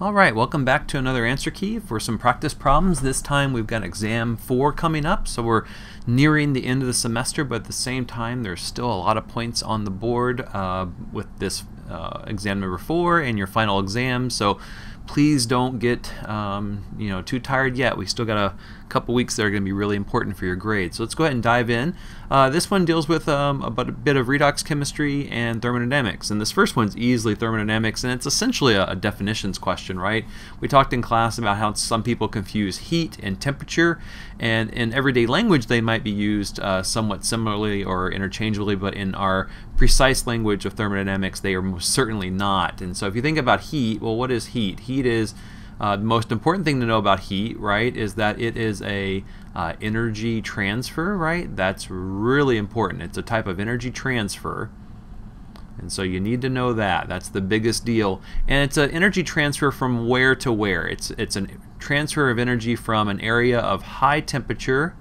Alright, welcome back to another answer key for some practice problems. This time we've got exam 4 coming up, so we're nearing the end of the semester, but at the same time there's still a lot of points on the board uh, with this uh, exam number 4 and your final exam, so please don't get um, you know too tired yet. We still got a couple weeks that are going to be really important for your grade. So let's go ahead and dive in. Uh, this one deals with um, a, bit of redox chemistry and thermodynamics. And this first one's easily thermodynamics, and it's essentially a, a, definitions question, right? We talked in class about how some people confuse heat and temperature, and in everyday language they might be used uh, somewhat similarly or interchangeably, but in our precise language of thermodynamics they are most certainly not. And so if you think about heat, well, what is heat? Heat is uh, the most important thing to know about heat, right, is that it is a uh, energy transfer, right? That's really important. It's a type of energy transfer. And so you need to know that. That's the biggest deal. And it's an energy transfer from where to where. It's, it's a transfer of energy from an area of high temperature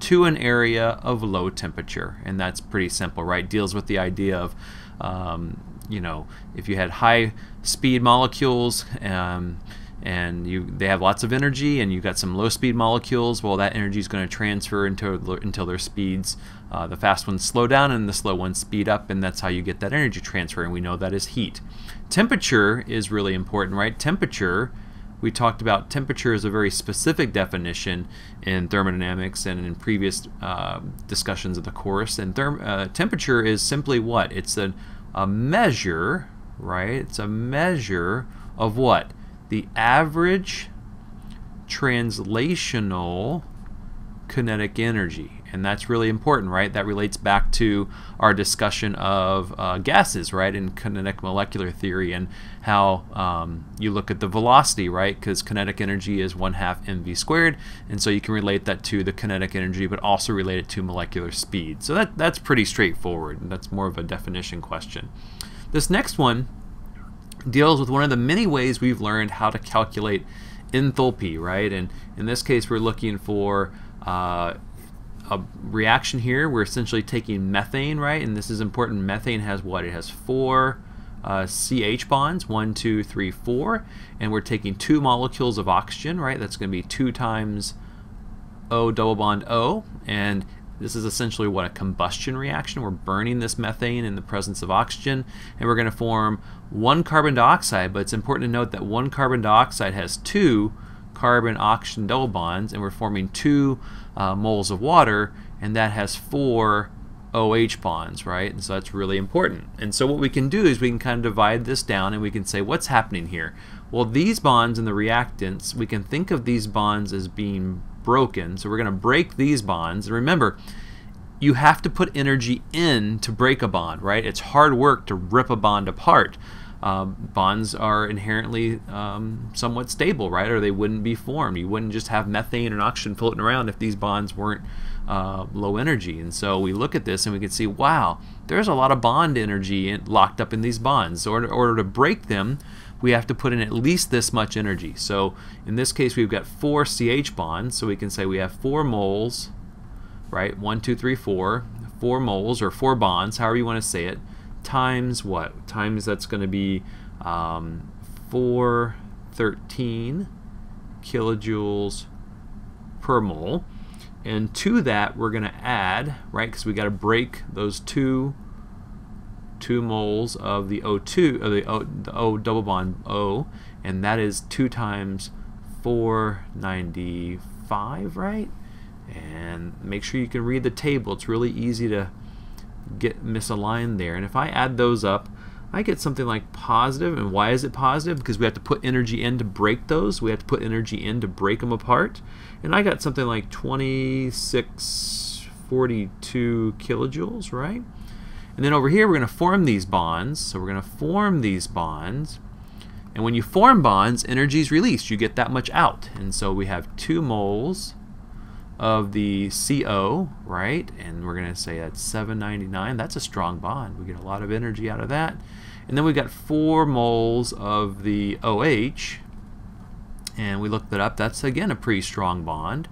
to an area of low temperature. And that's pretty simple, right? Deals with the idea of, um, you know, if you had high speed molecules, um, and you they have lots of energy and you've got some low speed molecules. Well that energy is going to transfer until, until their speeds. Uh, the fast ones slow down and the slow ones speed up and that's how you get that energy transfer and we know that is heat. Temperature is really important right? Temperature we talked about temperature is a very specific definition in thermodynamics and in previous uh, discussions of the course and uh, temperature is simply what? It's a, a measure right? It's a measure of what the average translational kinetic energy. And that's really important, right? That relates back to our discussion of uh, gases, right, in kinetic molecular theory and how um, you look at the velocity, right? Because kinetic energy is 1 half mv squared. And so you can relate that to the kinetic energy, but also relate it to molecular speed. So that, that's pretty straightforward. And that's more of a definition question. This next one deals with one of the many ways we've learned how to calculate enthalpy, right? And in this case, we're looking for uh, a reaction here. We're essentially taking methane, right? And this is important. Methane has what? It has four uh, CH bonds, one, two, three, four. And we're taking two molecules of oxygen, right? That's going to be two times O double bond O. And this is essentially what a combustion reaction. We're burning this methane in the presence of oxygen, and we're going to form one carbon dioxide, but it's important to note that one carbon dioxide has two carbon-oxygen double bonds, and we're forming two uh, moles of water, and that has four OH bonds, right? And so that's really important. And so what we can do is we can kind of divide this down and we can say, what's happening here? Well, these bonds in the reactants, we can think of these bonds as being broken. So we're going to break these bonds. And remember, you have to put energy in to break a bond, right? It's hard work to rip a bond apart. Um, bonds are inherently um, somewhat stable, right? Or they wouldn't be formed. You wouldn't just have methane and oxygen floating around if these bonds weren't uh, low energy. And so we look at this and we can see, wow, there's a lot of bond energy locked up in these bonds. So in order to break them, we have to put in at least this much energy. So in this case, we've got four CH bonds, so we can say we have four moles, right? One, two, three, four. Four moles, or four bonds, however you want to say it, times what? Times that's going to be um, 413 kilojoules per mole. And to that, we're going to add, right, because we got to break those two 2 moles of the O2, of the O, the O double bond O, and that is 2 times 495, right? And make sure you can read the table. It's really easy to get misaligned there. And if I add those up, I get something like positive. And why is it positive? Because we have to put energy in to break those. We have to put energy in to break them apart. And I got something like 2642 kilojoules, right? And then over here, we're going to form these bonds. So we're going to form these bonds. And when you form bonds, energy is released. You get that much out. And so we have 2 moles of the CO, right? And we're going to say that's 799. That's a strong bond. We get a lot of energy out of that. And then we've got 4 moles of the OH. And we looked that up. That's, again, a pretty strong bond.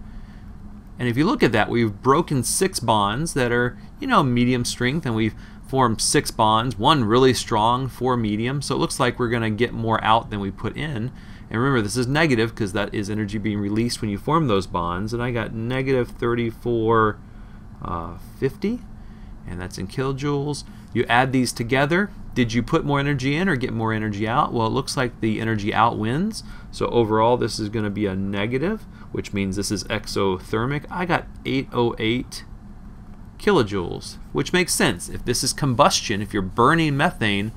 And if you look at that, we've broken six bonds that are, you know, medium strength, and we've formed six bonds, one really strong, four medium. So it looks like we're going to get more out than we put in. And remember, this is negative because that is energy being released when you form those bonds. And I got negative 3450, uh, and that's in kilojoules. You add these together. Did you put more energy in or get more energy out? Well, it looks like the energy out wins. So overall, this is going to be a negative, which means this is exothermic. I got 808 kilojoules, which makes sense. If this is combustion, if you're burning methane,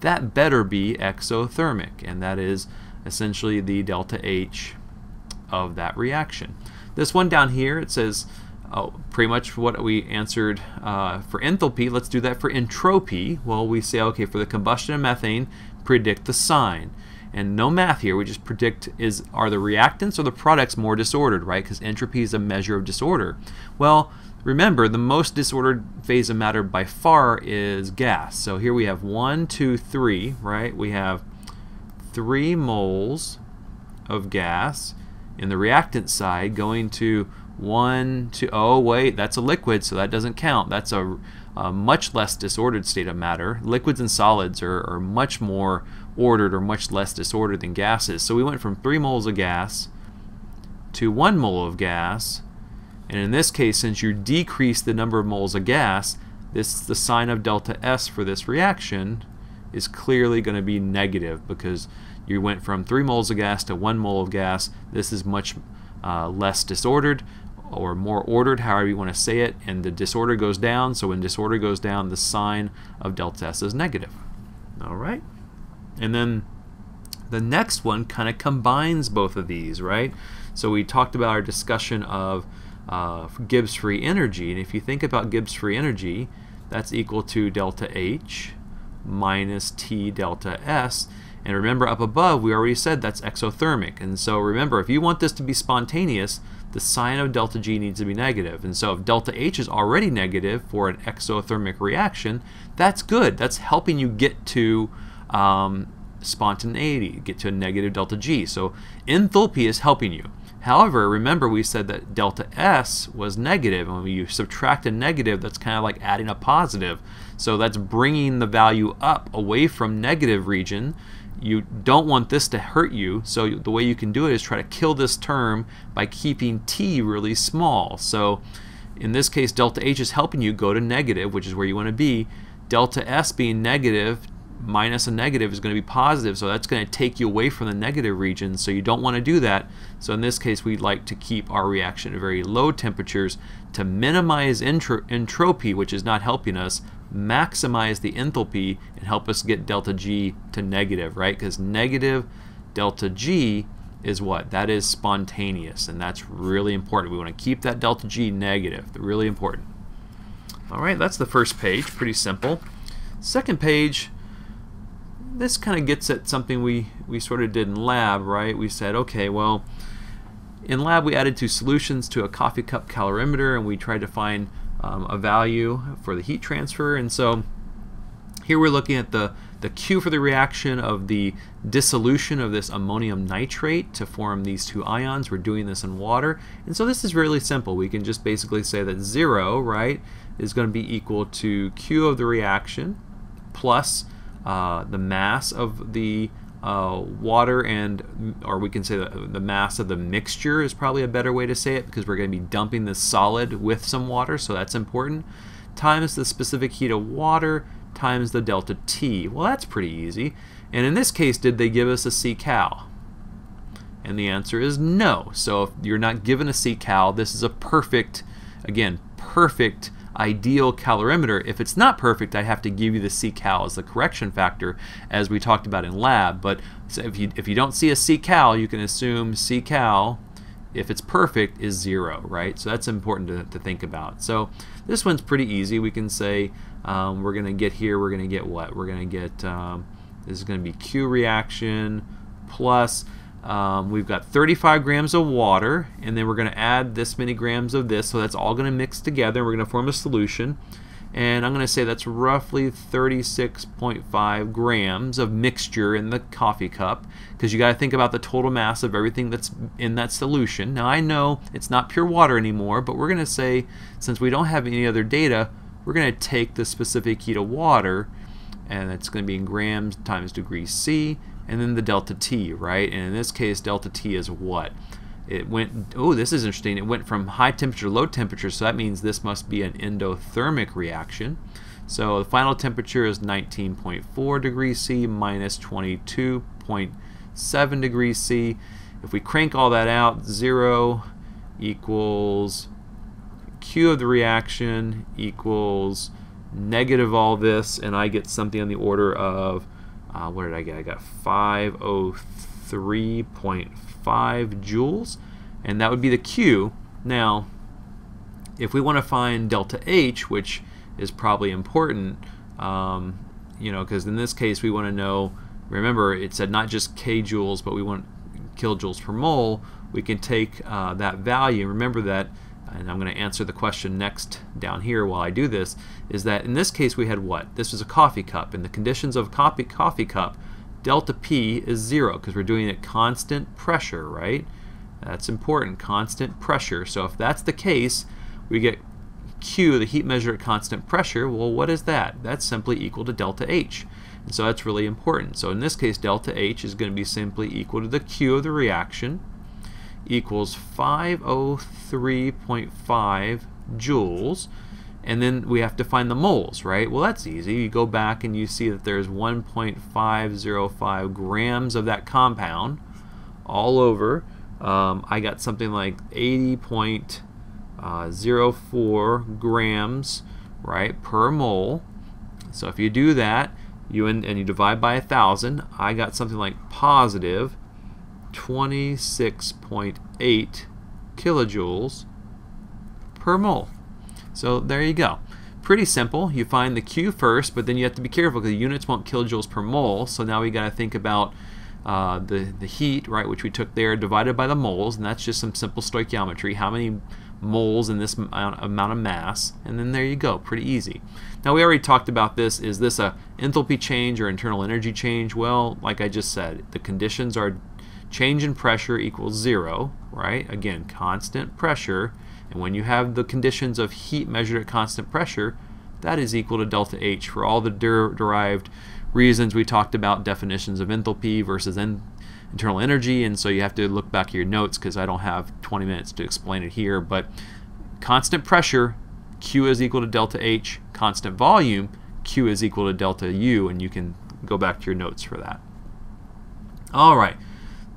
that better be exothermic, and that is essentially the delta H of that reaction. This one down here, it says oh, pretty much what we answered uh, for enthalpy. Let's do that for entropy. Well, we say, okay, for the combustion of methane, predict the sign. And no math here, we just predict is are the reactants or the products more disordered, right? Because entropy is a measure of disorder. Well, remember, the most disordered phase of matter by far is gas. So here we have one, two, three, right? We have three moles of gas in the reactant side going to one to oh wait that's a liquid so that doesn't count. That's a, a much less disordered state of matter. Liquids and solids are, are, much more ordered or much less disordered than gases. So we went from three moles of gas to one mole of gas. And in this case since you decrease the number of moles of gas this the sign of delta S for this reaction is clearly going to be negative because you went from 3 moles of gas to 1 mole of gas. This is much uh, less disordered or more ordered, however you want to say it, and the disorder goes down. So when disorder goes down, the sign of delta S is negative. All right. And then the next one kind of combines both of these, right? So we talked about our discussion of uh, Gibbs free energy. And if you think about Gibbs free energy, that's equal to delta H minus T delta S. And remember up above, we already said that's exothermic. And so remember, if you want this to be spontaneous, the sign of delta G needs to be negative. And so if delta H is already negative for an exothermic reaction, that's good. That's helping you get to um, spontaneity, get to a negative delta G. So enthalpy is helping you. However, remember we said that delta S was negative, and when you subtract a negative, that's kind of like adding a positive. So that's bringing the value up away from negative region you don't want this to hurt you, so the way you can do it is try to kill this term by keeping t really small. So in this case, delta H is helping you go to negative, which is where you want to be. Delta S being negative minus a negative is going to be positive, so that's going to take you away from the negative region, so you don't want to do that. So in this case, we'd like to keep our reaction at very low temperatures to minimize entropy, which is not helping us, maximize the enthalpy, and help us get delta G to negative, right? Because negative delta G is what? That is spontaneous, and that's really important. We want to keep that delta G negative, really important. All right, that's the first page, pretty simple. Second page, this kind of gets at something we, we sort of did in lab, right? We said, okay, well, in lab we added two solutions to a coffee cup calorimeter and we tried to find um, a value for the heat transfer. And so here we're looking at the, the Q for the reaction of the dissolution of this ammonium nitrate to form these two ions. We're doing this in water. And so this is really simple. We can just basically say that 0, right, is going to be equal to Q of the reaction plus uh, the mass of the uh, water and, or we can say the, the mass of the mixture is probably a better way to say it because we're going to be dumping this solid with some water, so that's important, times the specific heat of water times the delta T. Well, that's pretty easy. And in this case, did they give us a C-cal? And the answer is no. So if you're not given a C-cal, this is a perfect, again, perfect ideal calorimeter. If it's not perfect, I have to give you the C-cal as the correction factor, as we talked about in lab. But if you if you don't see a C-cal, you can assume C-cal, if it's perfect, is zero, right? So that's important to, to think about. So this one's pretty easy. We can say um, we're going to get here, we're going to get what? We're going to get, um, this is going to be Q reaction plus um, we've got 35 grams of water, and then we're going to add this many grams of this, so that's all going to mix together. We're going to form a solution, and I'm going to say that's roughly 36.5 grams of mixture in the coffee cup, because you got to think about the total mass of everything that's in that solution. Now I know it's not pure water anymore, but we're going to say, since we don't have any other data, we're going to take the specific heat of water, and it's going to be in grams times degrees C, and then the delta T, right? And in this case, delta T is what? It went, oh, this is interesting. It went from high temperature to low temperature, so that means this must be an endothermic reaction. So the final temperature is 19.4 degrees C minus 22.7 degrees C. If we crank all that out, 0 equals Q of the reaction equals negative all this, and I get something on the order of, uh, what did I get? I got 503.5 joules, and that would be the Q. Now, if we want to find delta H, which is probably important, um, you know, because in this case we want to know, remember it said not just k joules, but we want kilojoules per mole, we can take uh, that value, remember that, and I'm going to answer the question next down here while I do this, is that in this case we had what? This was a coffee cup. In the conditions of a coffee, coffee cup, delta P is zero because we're doing it at constant pressure, right? That's important, constant pressure. So if that's the case, we get Q, the heat measure at constant pressure, well, what is that? That's simply equal to delta H. And so that's really important. So in this case, delta H is going to be simply equal to the Q of the reaction equals 503.5 joules. And then we have to find the moles, right? Well, that's easy. You go back and you see that there's 1.505 grams of that compound all over. Um, I got something like 80 uh, 0.04 grams right per mole so if you do that you and, and you divide by a thousand I got something like positive 26.8 kilojoules per mole so there you go pretty simple you find the Q first but then you have to be careful because the units want kilojoules per mole so now we got to think about uh, the, the heat, right, which we took there, divided by the moles, and that's just some simple stoichiometry. How many moles in this amount of mass, and then there you go, pretty easy. Now we already talked about this. Is this a enthalpy change or internal energy change? Well, like I just said, the conditions are change in pressure equals zero, right? Again, constant pressure, and when you have the conditions of heat measured at constant pressure, that is equal to delta H for all the der derived reasons we talked about definitions of enthalpy versus en internal energy. And so you have to look back at your notes because I don't have 20 minutes to explain it here. But constant pressure Q is equal to delta H. Constant volume Q is equal to delta U. And you can go back to your notes for that. Alright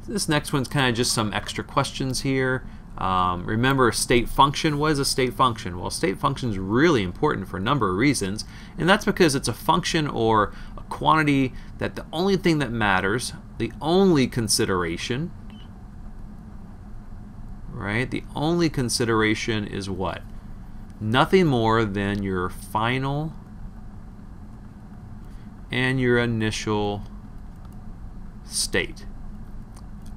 this next one's kind of just some extra questions here um, remember state function what is a state function well state function is really important for a number of reasons and that's because it's a function or a quantity that the only thing that matters, the only consideration, right? The only consideration is what? Nothing more than your final and your initial state.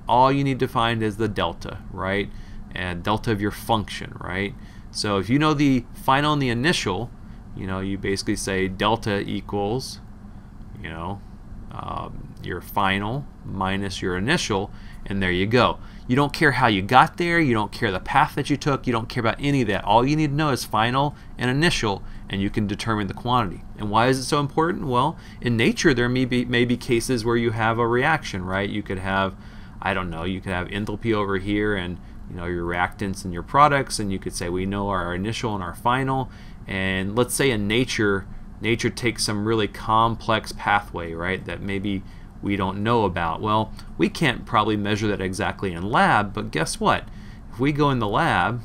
All you need to find is the delta, right? And delta of your function, right? So if you know the final and the initial, you know, you basically say delta equals you know, um, your final minus your initial, and there you go. You don't care how you got there, you don't care the path that you took, you don't care about any of that. All you need to know is final and initial, and you can determine the quantity. And why is it so important? Well, in nature, there may be, may be cases where you have a reaction, right? You could have, I don't know, you could have enthalpy over here and you know your reactants and your products, and you could say we know our initial and our final. And let's say in nature, nature takes some really complex pathway, right, that maybe we don't know about. Well, we can't probably measure that exactly in lab, but guess what? If we go in the lab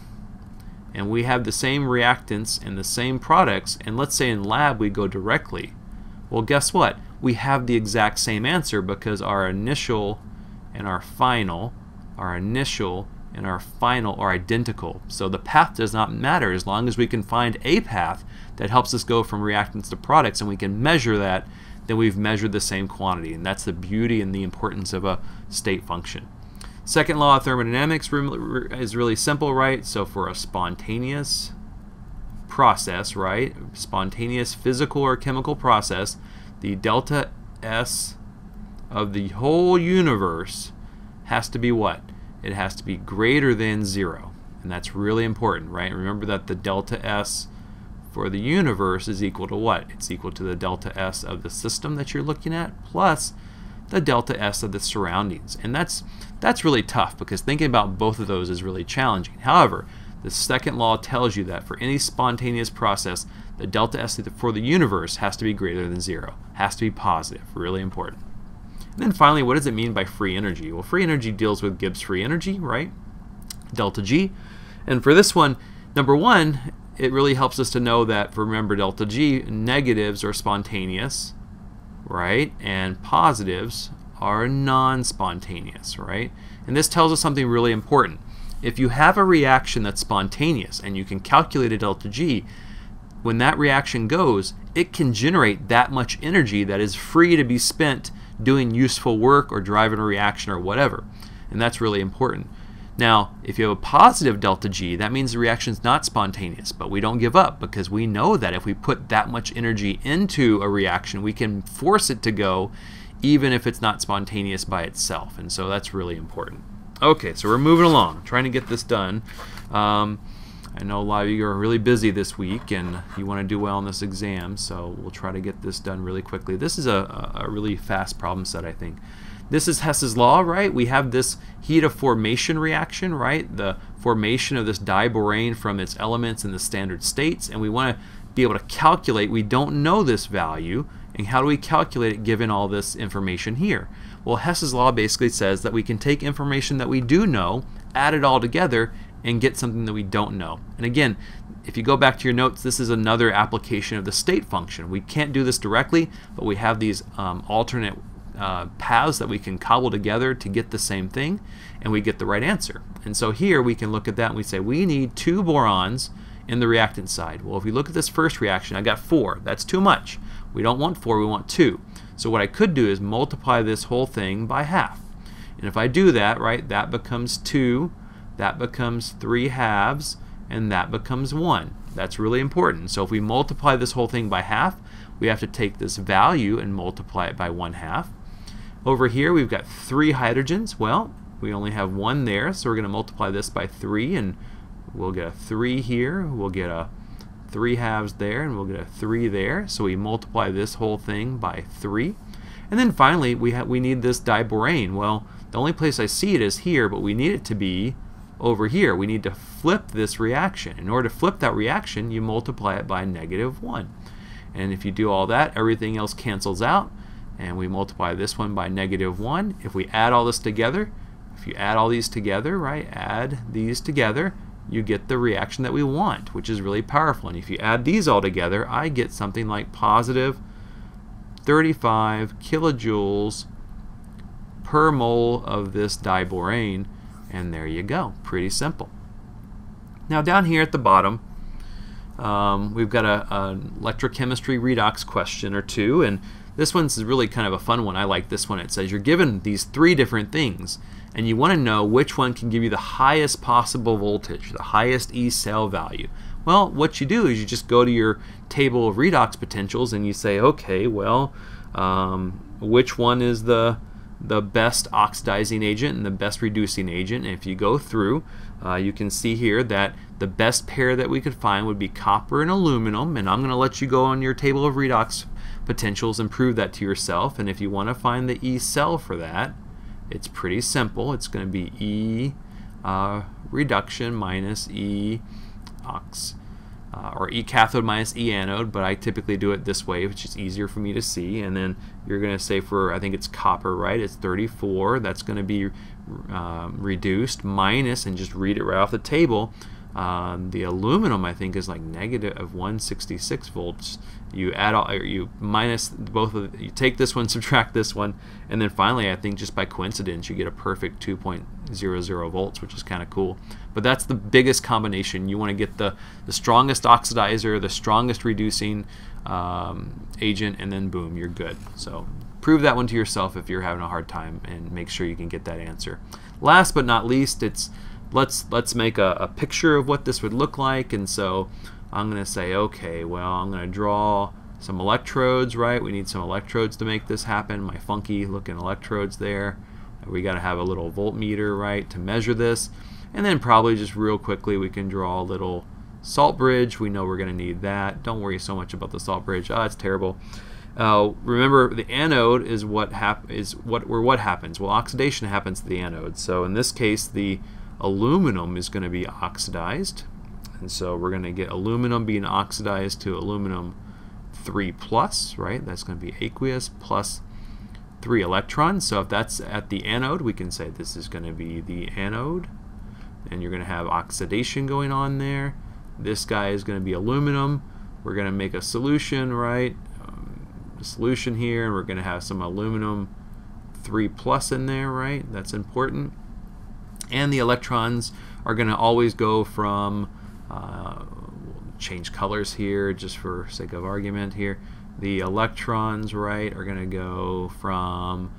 and we have the same reactants and the same products, and let's say in lab we go directly, well, guess what? We have the exact same answer because our initial and our final, our initial and our final are identical. So the path does not matter as long as we can find a path that helps us go from reactants to products and we can measure that, then we've measured the same quantity. And that's the beauty and the importance of a state function. Second law of thermodynamics is really simple, right? So for a spontaneous process, right, spontaneous physical or chemical process, the delta S of the whole universe has to be what? It has to be greater than zero. And that's really important, right? Remember that the delta S for the universe is equal to what? It's equal to the delta S of the system that you're looking at plus the delta S of the surroundings. And that's that's really tough because thinking about both of those is really challenging. However, the second law tells you that for any spontaneous process, the delta S for the universe has to be greater than zero, has to be positive, really important. And then finally, what does it mean by free energy? Well, free energy deals with Gibbs free energy, right? Delta G. And for this one, number one, it really helps us to know that, remember delta G, negatives are spontaneous, right? And positives are non-spontaneous, right? And this tells us something really important. If you have a reaction that's spontaneous and you can calculate a delta G, when that reaction goes, it can generate that much energy that is free to be spent doing useful work or driving a reaction or whatever. And that's really important. Now, if you have a positive delta G, that means the reaction is not spontaneous, but we don't give up because we know that if we put that much energy into a reaction, we can force it to go even if it's not spontaneous by itself. And so that's really important. Okay, so we're moving along, trying to get this done. Um, I know a lot of you are really busy this week and you want to do well on this exam, so we'll try to get this done really quickly. This is a, a really fast problem set, I think. This is Hess's law, right? We have this heat of formation reaction, right? The formation of this diborane from its elements in the standard states, and we want to be able to calculate. We don't know this value, and how do we calculate it given all this information here? Well, Hess's law basically says that we can take information that we do know, add it all together, and get something that we don't know. And again, if you go back to your notes, this is another application of the state function. We can't do this directly, but we have these um, alternate uh, paths that we can cobble together to get the same thing, and we get the right answer. And so here we can look at that and we say we need two borons in the reactant side. Well, if we look at this first reaction, I got four. That's too much. We don't want four, we want two. So what I could do is multiply this whole thing by half. And if I do that, right, that becomes two that becomes 3 halves, and that becomes 1. That's really important. So if we multiply this whole thing by half, we have to take this value and multiply it by 1 half. Over here we've got 3 hydrogens. Well, we only have one there, so we're going to multiply this by 3, and we'll get a 3 here. We'll get a 3 halves there, and we'll get a 3 there. So we multiply this whole thing by 3. And then finally, we, we need this diborane. Well, the only place I see it is here, but we need it to be over here. We need to flip this reaction. In order to flip that reaction, you multiply it by negative 1. And if you do all that, everything else cancels out. And we multiply this one by negative 1. If we add all this together, if you add all these together, right, add these together, you get the reaction that we want, which is really powerful. And if you add these all together, I get something like positive 35 kilojoules per mole of this diborane and there you go. Pretty simple. Now down here at the bottom, um, we've got an electrochemistry redox question or two, and this one's really kind of a fun one. I like this one. It says you're given these three different things, and you want to know which one can give you the highest possible voltage, the highest E cell value. Well, what you do is you just go to your table of redox potentials and you say, okay, well, um, which one is the the best oxidizing agent and the best reducing agent. And if you go through, uh, you can see here that the best pair that we could find would be copper and aluminum. And I'm going to let you go on your table of redox potentials and prove that to yourself. And if you want to find the E cell for that, it's pretty simple. It's going to be E uh, reduction minus E ox uh, or E cathode minus E anode, but I typically do it this way, which is easier for me to see. And then you're going to say for, I think it's copper, right? It's 34. That's going to be um, reduced minus, and just read it right off the table. Um, the aluminum, I think, is like negative of 166 volts. You add all, you minus both of, you take this one, subtract this one, and then finally, I think just by coincidence, you get a perfect 2.00 volts, which is kind of cool. But that's the biggest combination. You want to get the, the strongest oxidizer, the strongest reducing um, agent, and then boom, you're good. So prove that one to yourself if you're having a hard time and make sure you can get that answer. Last but not least, it's let's let's make a, a picture of what this would look like. And so I'm going to say, okay, well, I'm going to draw some electrodes, right? We need some electrodes to make this happen. My funky looking electrodes there. We got to have a little voltmeter, right, to measure this. And then probably just real quickly we can draw a little salt bridge. We know we're going to need that. Don't worry so much about the salt bridge. Oh, it's terrible. Uh, remember, the anode is what hap- is what where what happens. Well, oxidation happens to the anode. So in this case, the aluminum is going to be oxidized, and so we're going to get aluminum being oxidized to aluminum 3 plus, right? That's going to be aqueous plus 3 electrons. So if that's at the anode, we can say this is going to be the anode. And you're going to have oxidation going on there. This guy is going to be aluminum. We're going to make a solution, right? Um, a solution here, and we're going to have some aluminum 3 plus in there, right? That's important. And the electrons are going to always go from uh, change colors here just for sake of argument here. The electrons, right, are going to go from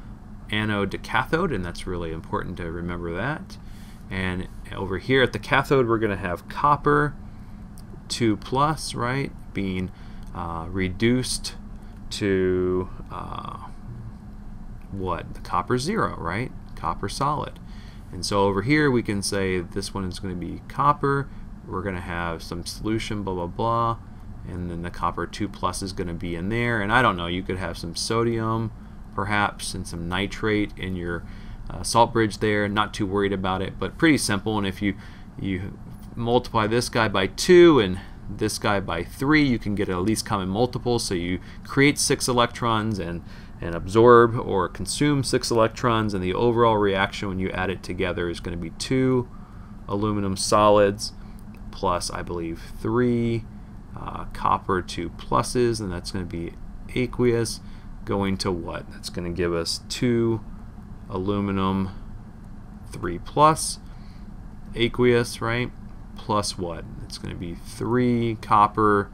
anode to cathode, and that's really important to remember that. And over here at the cathode, we're going to have copper 2 plus, right, being uh, reduced to uh, what? The copper 0, right? Copper solid. And so over here we can say this one is going to be copper we're going to have some solution, blah, blah, blah. And then the copper 2 plus is going to be in there. And I don't know, you could have some sodium perhaps and some nitrate in your uh, salt bridge there. Not too worried about it, but pretty simple. And if you, you multiply this guy by 2 and this guy by 3, you can get a least common multiple. So you create 6 electrons and, and absorb or consume 6 electrons. And the overall reaction when you add it together is going to be 2 aluminum solids plus, I believe, three uh, copper two pluses, and that's going to be aqueous going to what? That's going to give us two aluminum 3 plus aqueous, right? Plus what? It's going to be 3 copper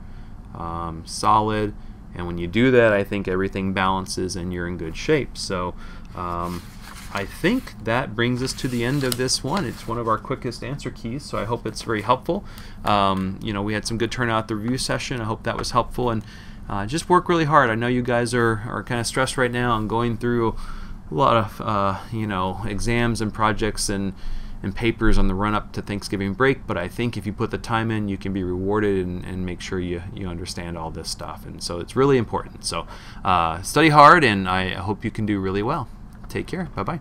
um, solid. And when you do that, I think everything balances and you're in good shape. So um, I think that brings us to the end of this one. It's one of our quickest answer keys, so I hope it's very helpful. Um, you know, we had some good turnout the review session. I hope that was helpful, and uh, just work really hard. I know you guys are, are kind of stressed right now and going through a lot of, uh, you know, exams and projects and, and papers on the run-up to Thanksgiving break, but I think if you put the time in, you can be rewarded and, and make sure you, you understand all this stuff. And so it's really important. So uh, study hard, and I hope you can do really well. Take care. Bye bye.